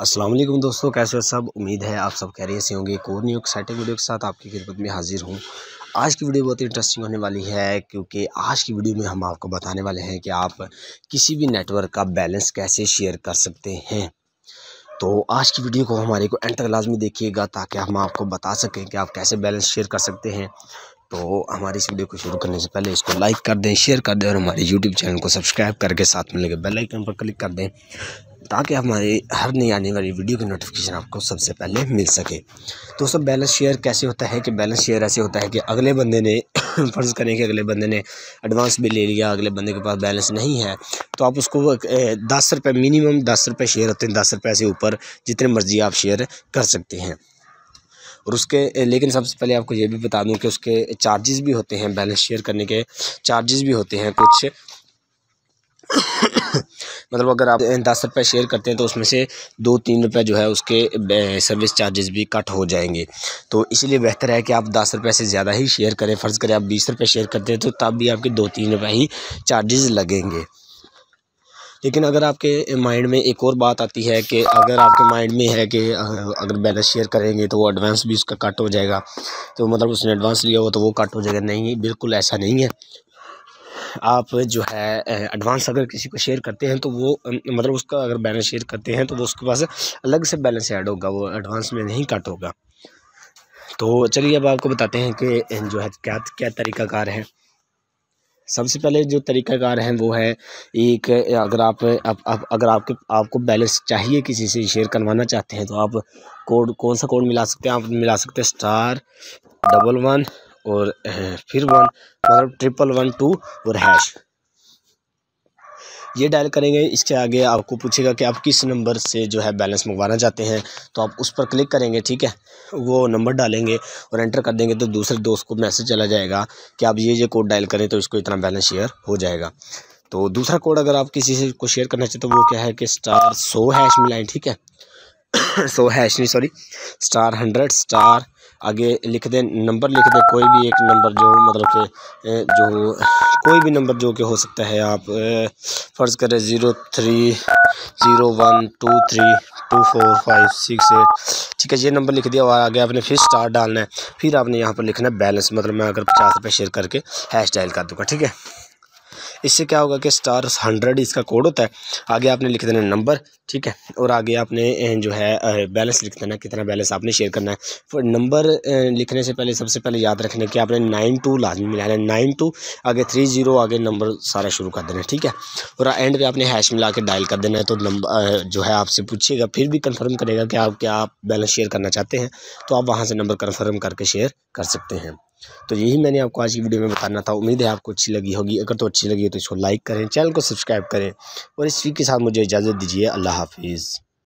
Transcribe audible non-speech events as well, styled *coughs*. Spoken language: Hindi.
अस्सलाम वालेकुम दोस्तों, कैसे हो सब? उम्मीद है आप सब रहे से होंगे। एक और न्यू एक्साइटिंग वीडियो के साथ आपकी खिदमत में हाजिर हूँ। आज की वीडियो बहुत इंटरेस्टिंग होने वाली है, क्योंकि आज की वीडियो में हम आपको बताने वाले हैं कि आप किसी भी नेटवर्क का बैलेंस कैसे शेयर कर सकते हैं। तो आज की वीडियो को हमारे को एंटर लाजमी देखिएगा, ताकि हम आपको बता सकें कि आप कैसे बैलेंस शेयर कर सकते हैं। तो हमारी इस वीडियो को शुरू करने से पहले इसको लाइक कर दें शेयर कर दें और हमारे यूट्यूब चैनल को सब्सक्राइब करके साथ में लगे बेल आइकन पर क्लिक कर दें, ताकि हमारी हर नई आने वाली वीडियो की नोटिफिकेशन आपको सबसे पहले मिल सके। दोस्तों बैलेंस शेयर कैसे होता है कि बैलेंस शेयर ऐसे होता है कि अगले बंदे ने *coughs* फ़र्ज़ करें कि अगले बंदे ने एडवांस भी ले लिया, अगले बंदे के पास बैलेंस नहीं है तो आप उसको दस रुपये मिनिमम दस रुपये शेयर होते हैं, दस रुपये से ऊपर जितने मर्ज़ी आप शेयर कर सकते हैं। और उसके, लेकिन सबसे पहले आपको ये भी बता दूँ कि उसके चार्जेस भी होते हैं बैलेंस शेयर करने के चार्जेस भी होते हैं कुछ। मतलब अगर आप दस रुपये शेयर करते हैं तो उसमें से दो तीन रुपये जो है उसके सर्विस चार्जेस भी कट हो जाएँगे। तो इसलिए बेहतर है कि आप दस रुपये से ज़्यादा ही शेयर करें। फ़र्ज़ करें आप बीस रुपये शेयर करते हैं तो तब भी आपके दो तीन रुपये ही चार्जेस लगेंगे। लेकिन अगर आपके माइंड में एक और बात आती है कि अगर आपके माइंड में है कि अगर बैलेंस शेयर करेंगे तो वो एडवांस भी उसका कट हो जाएगा। तो मतलब उसने एडवांस लिया हो तो वो कट हो जाएगा। नहीं, बिल्कुल ऐसा नहीं है। आप जो है एडवांस अगर किसी को शेयर करते हैं तो वो मतलब उसका अगर बैलेंस शेयर करते हैं तो वो उसके पास अलग से बैलेंस ऐड होगा। वो एडवांस में नहीं कट होगा। तो चलिए अब आपको बताते हैं कि जो है, क्या क्या तरीक़ाकार है। सबसे पहले जो तरीक़ाकार हैं वो है एक अगर आप, अब अगर आपके आपको बैलेंस चाहिए किसी से शेयर करवाना चाहते हैं तो आप कोड कौन सा कोड मिला सकते हैं? आप मिला सकते हैं स्टार डबल वन और फिर वन मतलब ट्रिपल वन टू और हैश ये डायल करेंगे, इसके आगे आपको पूछेगा कि आप किस नंबर से जो है बैलेंस मंगवाना चाहते हैं तो आप उस पर क्लिक करेंगे, ठीक है? वो नंबर डालेंगे और एंटर कर देंगे तो दूसरे दोस्त को मैसेज चला जाएगा कि आप ये ये कोड डायल करें तो इसको इतना बैलेंस शेयर हो जाएगा। तो दूसरा कोड अगर आप किसी से को शेयर करना चाहते तो वो क्या है कि स्टार सो हैश मिलाएँ, ठीक है? *coughs* सो हैश नहीं सॉरी स्टार हंड्रेड स्टार आगे लिख दें नंबर लिख दें, कोई भी एक नंबर जो मतलब कि जो, कोई भी नंबर जो कि हो सकता है, आप फ़र्ज़ करें zero three, zero one, two three, two four, five, six, eight. ठीक है, ये नंबर लिख दिया और आगे आपने फिर स्टार डालना है। फिर आपने यहाँ पर लिखना है बैलेंस मतलब मैं अगर पचास रुपये शेयर करके हैश डायल कर दूँगा। ठीक है? इससे क्या होगा कि स्टार हंड्रेड इसका कोड होता है। आगे आपने लिख देना नंबर, ठीक है? और आगे आपने जो है बैलेंस लिख देना, कितना बैलेंस आपने शेयर करना है। नंबर लिखने से पहले, सबसे पहले याद रखना कि आपने नाइन टू लाजमी मिलाना है। नाइन टू, आगे थ्री ज़ीरो, आगे नंबर सारा शुरू कर देना, ठीक है? और एंड पे आपने हैश मिला के डायल कर देना है। तो नंबर जो है आपसे पूछेगा फिर भी कन्फर्म करेगा कि आप, क्या आप बैलेंस शेयर करना चाहते हैं। तो आप वहाँ से नंबर कन्फर्म करके शेयर कर सकते हैं। तो यही मैंने आपको आज की वीडियो में बताना था। उम्मीद है आपको अच्छी लगी होगी। अगर तो अच्छी लगी तो इसको लाइक करें, चैनल को सब्सक्राइब करें और इस वीक के साथ मुझे इजाज़त दीजिए। अल्लाह हाफिज़।